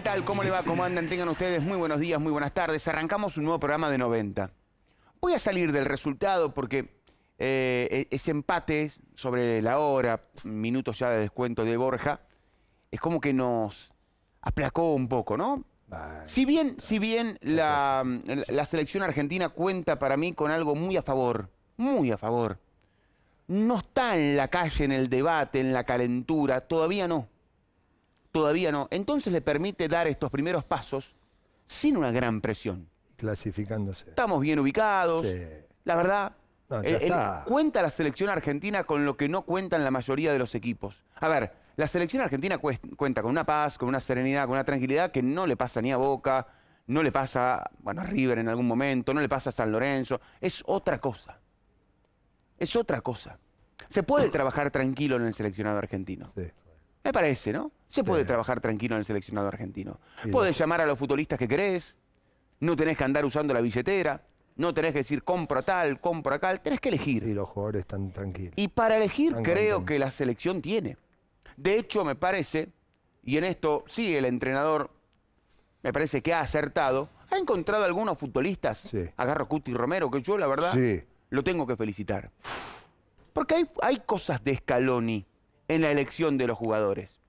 ¿qué tal? ¿Cómo le va? ¿Cómo andan? Tengan ustedes muy buenos días, muy buenas tardes. Arrancamos un nuevo programa de 90. Voy a salir del resultado porque eh, e- ese empate sobre la hora, minutos ya de descuento de Borja, es como que nos aplacó un poco, ¿no? Si bien, si bien la, la selección argentina cuenta para mí con algo muy a favor, muy a favor, no está en la calle, en el debate, en la calentura, todavía no. Todavía no. Entonces le permite dar estos primeros pasos sin una gran presión. clasificándose. Estamos bien ubicados. Sí. La verdad, No, está. cuenta la selección argentina con lo que no cuentan la mayoría de los equipos. A ver, la selección argentina cuenta con una paz, con una serenidad, con una tranquilidad que no le pasa ni a Boca, no le pasa, bueno, a River en algún momento, no le pasa a San Lorenzo. Es otra cosa. Es otra cosa. Se puede trabajar tranquilo en el seleccionado argentino. Sí. Me parece, ¿no? Se puede Sí. trabajar tranquilo en el seleccionado argentino. Los- llamar a los futbolistas que querés, no tenés que andar usando la billetera, no tenés que decir compro a tal, compro acá, tenés que elegir. Y los jugadores están tranquilos. Y para elegir creo que la selección tiene. De hecho, me parece, y en esto sí el entrenador me parece que ha acertado, ha encontrado algunos futbolistas, Sí. agarro Cuti Romero, que yo la verdad lo tengo que felicitar. Porque hay, hay cosas de Scaloni en la elección de los jugadores.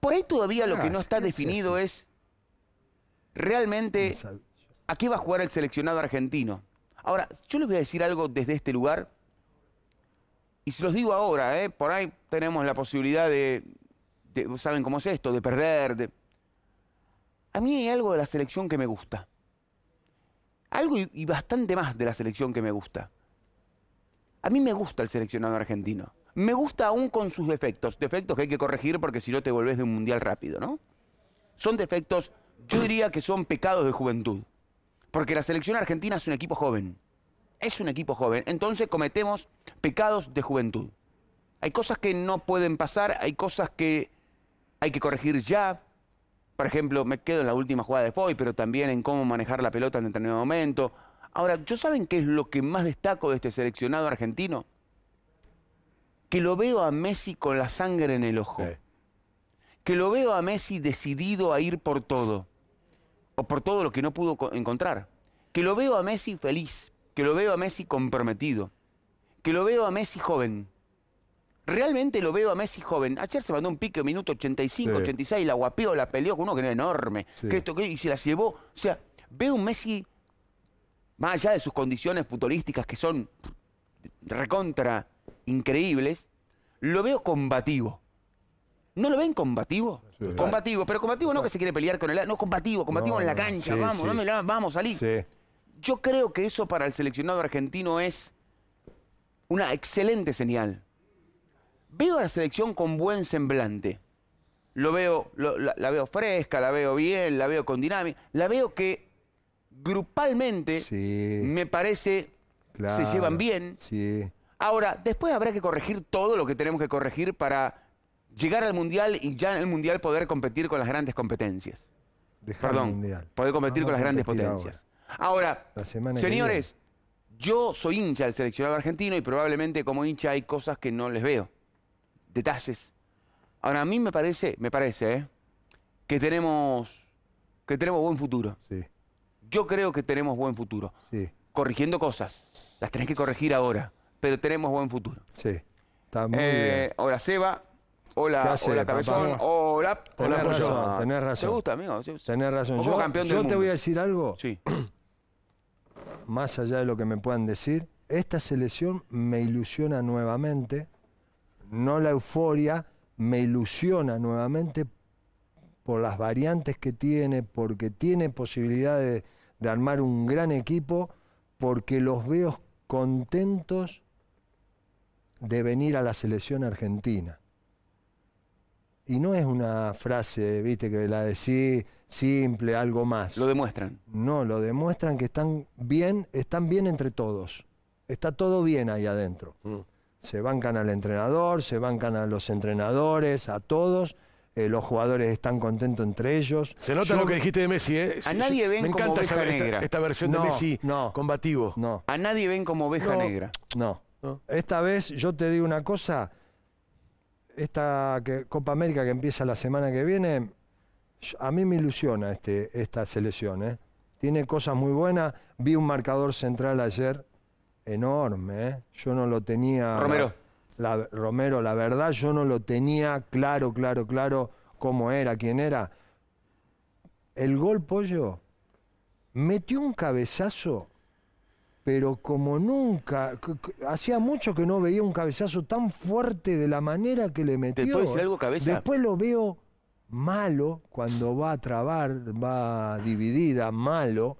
Por ahí todavía lo que no Ah, está ¿qué hace definido es realmente a qué va a jugar el seleccionado argentino. Ahora, yo les voy a decir algo desde este lugar. Y se los digo ahora, ¿eh? por ahí tenemos la posibilidad de, de- ¿saben cómo es esto? De perder. de- A mí hay algo de la selección que me gusta. Algo y, y bastante más de la selección que me gusta. A mí me gusta el seleccionado argentino. Me gusta aún con sus defectos. Defectos que hay que corregir porque si no te volvés de un mundial rápido, ¿no? Son defectos, yo diría que son pecados de juventud. Porque la selección argentina es un equipo joven. Es un equipo joven. Entonces cometemos pecados de juventud. Hay cosas que no pueden pasar, hay cosas que hay que corregir ya. Por ejemplo, me quedo en la última jugada de Foy, pero también en cómo manejar la pelota en determinado momento. Ahora, ¿yo saben qué es lo que más destaco de este seleccionado argentino? Que lo veo a Messi con la sangre en el ojo. Sí. Que lo veo a Messi decidido a ir por todo. O por todo lo que no pudo co- encontrar. Que lo veo a Messi feliz. Que lo veo a Messi comprometido. Que lo veo a Messi joven. Realmente lo veo a Messi joven. Ayer se mandó un pique, minuto 85, Sí. 86, la guapeó, la peleó con uno que era enorme. Sí. Que esto, que- y se la llevó. O sea, veo un Messi, más allá de sus condiciones futbolísticas que son recontra increíbles, lo veo combativo. ¿No lo ven combativo? Sí. Combativo, pero combativo no que se quiere pelear con el... No, combativo, combativo No, en la no, cancha, sí, vamos, sí. la- vamos, salí. Yo creo que eso para el seleccionado argentino es una excelente señal. Veo a la selección con buen semblante. Lo veo, lo- la, la veo fresca, la veo bien, la veo con dinámica. La veo que grupalmente me parece Claro. se llevan bien. Sí. Ahora, después habrá que corregir todo lo que tenemos que corregir para llegar al Mundial y ya en el Mundial poder competir con las grandes competencias. Dejar el Perdón, mundial. poder competir Vamos con las grandes potencias. Ahora, La señores, yo soy hincha del seleccionado argentino y probablemente como hincha hay cosas que no les veo. Detalles. Ahora, a mí me parece, me parece, ¿eh? que tenemos que tenemos buen futuro. Sí. Yo creo que tenemos buen futuro. Sí. Corrigiendo cosas. Las tenés que corregir ahora, pero tenemos buen futuro. Sí. Está muy Eh, bien. hola Seba. ¿Qué Hola, hace, hola Cabezón. papá? Hola. Tenés hola, razón, tenés razón. ¿Te gusta, amigo? Tenés razón. Yo, del te mundo. voy a decir algo, Sí. más allá de lo que me puedan decir. Esta selección me ilusiona nuevamente. No la euforia, me ilusiona nuevamente por las variantes que tiene, porque tiene posibilidad de, de armar un gran equipo, porque los veo contentos de venir a la selección argentina. Y no es una frase, viste, que la decís simple, algo más. Lo demuestran. No, lo demuestran que están bien, están bien entre todos. Está todo bien ahí adentro. Se bancan al entrenador, se bancan a los entrenadores, a todos. eh, los jugadores están contentos entre ellos. Se nota Yo- lo que dijiste de Messi, ¿eh? A nadie ven Me como encanta esa, oveja esta, negra. esta versión No, de Messi no. combativo. No, A nadie ven como oveja No. negra. no. ¿No? Esta vez yo te digo una cosa. Esta que- Copa América que empieza la semana que viene, Yo- A mí me ilusiona este, esta selección, ¿eh? Tiene cosas muy buenas. Vi un marcador central ayer enorme, ¿eh? Yo no lo tenía. Romero. La, Romero, la verdad, yo no lo tenía claro, claro, claro cómo era, quién era. El gol pollo metió un cabezazo, pero como nunca. Hacía mucho que no veía un cabezazo tan fuerte de la manera que le metió. puedo decir ¿eh? algo, Cabeza? Después lo veo malo cuando va a trabar, va dividida, malo.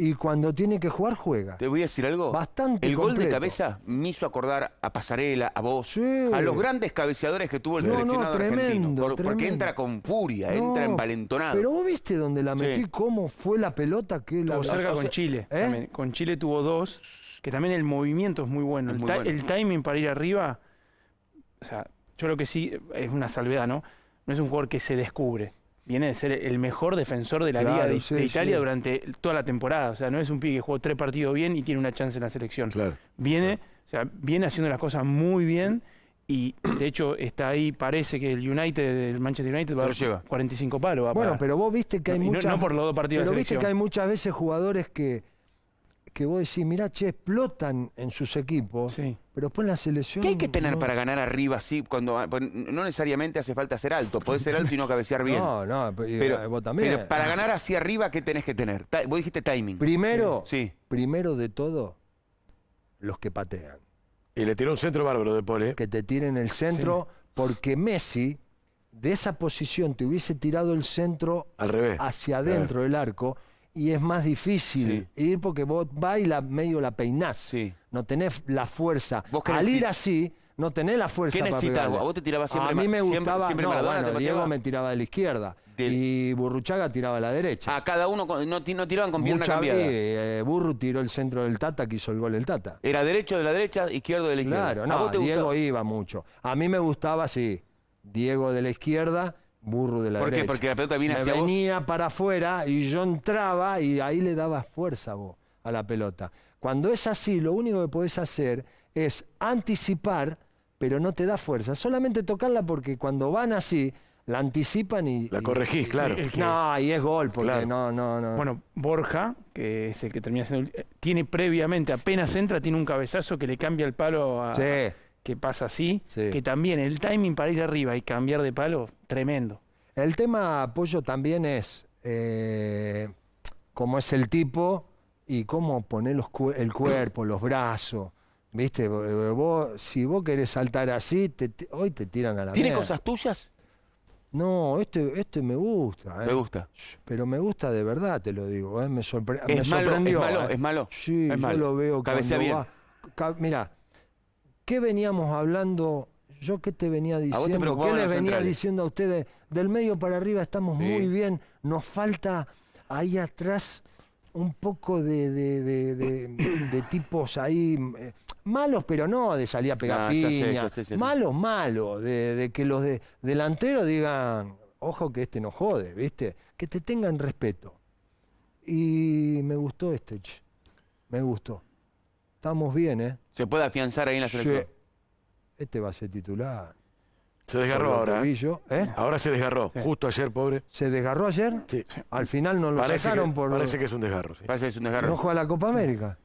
Y cuando tiene que jugar, juega. Te voy a decir algo. Bastante El gol de cabeza me hizo acordar a Pasarela, a vos, Sí. a los grandes cabeceadores que tuvo el No, no, seleccionado argentino. tremendo, Por- porque tremendo. entra con furia, No, entra envalentonado. Pero vos viste donde la Sí. metí, cómo fue la pelota que la. Tuvo cerca o con Chile. ¿eh? también. Con Chile tuvo dos, que también el movimiento es muy bueno. Es el, muy ti- bueno. el timing para ir arriba, o sea, yo creo que sí, es una salvedad, ¿no? No es un jugador que se descubre. Viene de ser el mejor defensor de la Claro, Liga de, sí, de Italia sí. durante toda la temporada. O sea, no es un pibe que jugó tres partidos bien y tiene una chance en la selección. Claro. Viene, o sea, viene haciendo las cosas muy bien y de hecho está ahí, parece que el United, el Manchester United va a lleva. dar 45 palos. va a Bueno, pagar. pero vos viste que hay No, muchas. no por los dos partidos de Pero viste que hay muchas veces jugadores que, que vos decís, mirá, che, explotan en sus equipos, Sí. pero después en la selección. ¿Qué hay que tener no- para ganar arriba así? Cuando, pues, no necesariamente hace falta ser alto, podés ser alto y no cabecear bien. No, no, pero, eh, vos también. pero para ganar hacia arriba, ¿qué tenés que tener? Ta- vos dijiste timing. Primero, Sí. primero de todo, los que patean. Y le tiró un centro bárbaro de Pole. que te tiren el centro, porque Messi de esa posición te hubiese tirado el centro Al revés. hacia adentro del arco y es más difícil ir porque vos va y la, medio la peinás. Sí. No tenés la fuerza. ¿Vos qué Al ir así, no tenés la fuerza ¿Qué para necesitas pegarle. vos? ¿A vos te tirabas siempre A mí me gustaba. siempre no, Maradona bueno, te Diego me tiraba de la izquierda Del- y Burruchaga tiraba a la derecha. Ah, cada uno con- no, ti- no tiraban con pierna Mucha- cambiada. eh, Burru tiró el centro del Tata, que hizo el gol el Tata. Era derecho de la derecha, izquierdo de la izquierda. Claro, ¿A no, vos te Diego gustaba? iba mucho. A mí me gustaba, sí, Diego de la izquierda, Burro de la ¿Por qué? derecha. Porque la pelota viene Me hacia vos. venía para afuera y yo entraba y ahí le daba fuerza vos a la pelota. Cuando es así, lo único que podés hacer es anticipar, pero no te da fuerza. Solamente tocarla porque cuando van así, la anticipan y... La y- corregís, claro. No, y es gol, porque Claro. no, no, no. Bueno, Borja, que es el que termina siendo. eh, Tiene previamente, apenas entra, tiene un cabezazo que le cambia el palo a. Sí. Que pasa así. Sí. Que también el timing para ir arriba y cambiar de palo, tremendo. El tema apoyo también es eh, cómo es el tipo y cómo poner los cu- el cuerpo, los brazos. ¿Viste? Vos- Vos, si vos querés saltar así, te- te- hoy te tiran a la ¿Tiene mierda. cosas tuyas? No, este, este me gusta. ¿Te ¿eh? gusta? Pero me gusta de verdad, te lo digo. ¿eh? Me, sorpre- me ¿Es malo? ¿Es sorprendió. malo? ¿eh? ¿Es malo? Sí, Es yo malo. lo veo Cabecea bien. va. Ca- Mira, ¿qué veníamos hablando? Yo qué te venía te diciendo, ¿qué les venía centrales? diciendo a ustedes? Del medio para arriba estamos Sí. muy bien. Nos falta ahí atrás un poco de, de- de- de- de tipos ahí eh, malos, pero no de salir a pegar Ah, sé, piña. sé, sé. malos, malos, de, que los de, delanteros digan, ojo que este no jode, ¿viste? Que te tengan respeto. Y me gustó este, me gustó. Estamos bien, ¿eh? ¿Se puede afianzar ahí en la Sí. selección? Este va a ser titular. Se desgarró ahora. ¿eh? ¿eh? Ahora se desgarró. Sí. Justo ayer, pobre. ¿Se desgarró ayer? Sí. Al final no lo Parece, sacaron que, por... parece que es un desgarro. sí. Parece que es un desgarro. ¿No juega la Copa América?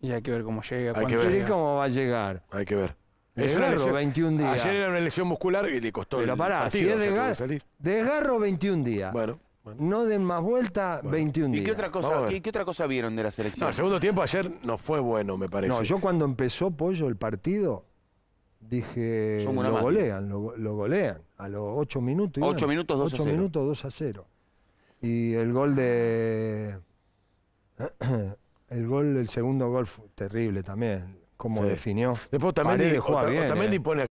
Y hay que ver cómo llega. Hay que ver. ¿Y llega. cómo va a llegar? Hay que ver. Desgarro, 21 días. Ayer era una lesión muscular y le costó Pero pará, partido, si es desgarro, desgarro 21 días. Bueno, bueno. No den más vuelta, 21 ¿Y días. qué otra, cosa. ¿y qué otra cosa vieron de la selección? No, el segundo tiempo ayer no fue bueno, me parece. No, yo cuando empezó Pollo el partido, dije, lo máquina. golean, lo, lo golean. A los 8 minutos. Ocho iban. minutos, 2 a Ocho 0. minutos, 2 a 0. Y el gol de... El gol, el segundo gol fue terrible también. Cómo Sí. definió. Después también Paredes juega bien, también eh. pone